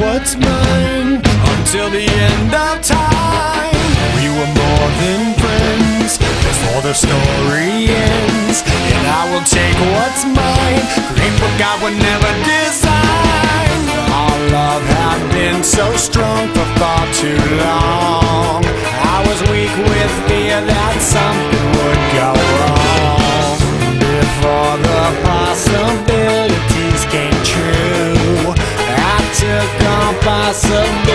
what's mine until the end of time. We were more than friends before the story ends, and I will take what's mine. Great what God would never design. Our love had been so strong for far too long. of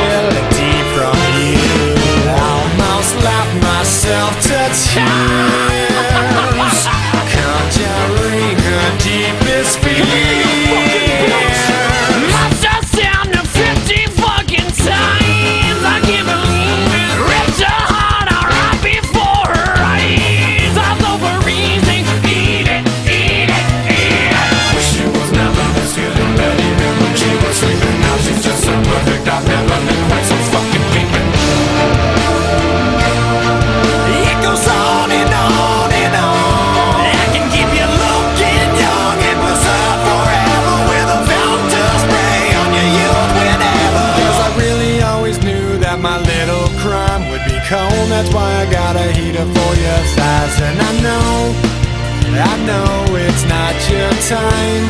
know it's not your time.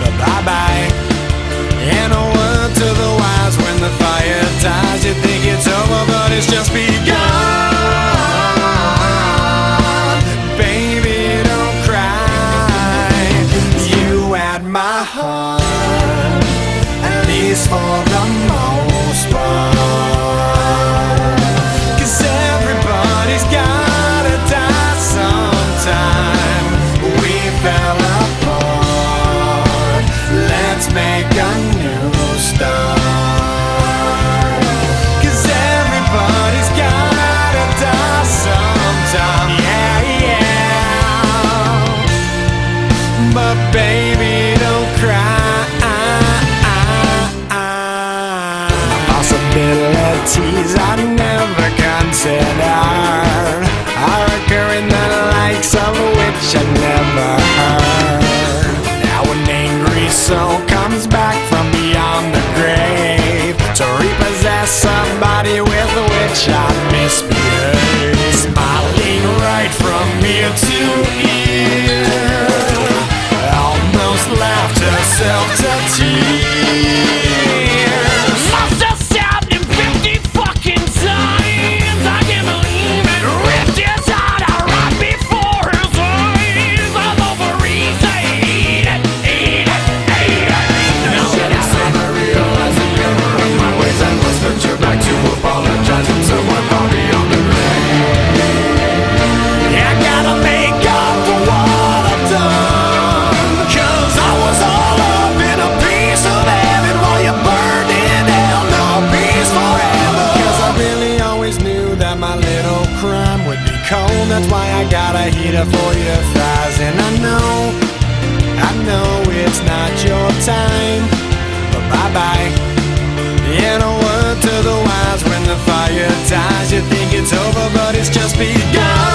But bye bye. And a word to the wise when the fire dies. You think it's over, but it's just begun. Baby, don't cry. You had my heart, at least for that my little crime would be cold. That's why I got a heater for your thighs. And I know, I know it's not your time. But bye-bye. And a word to the wise when the fire dies You think it's over but it's just begun.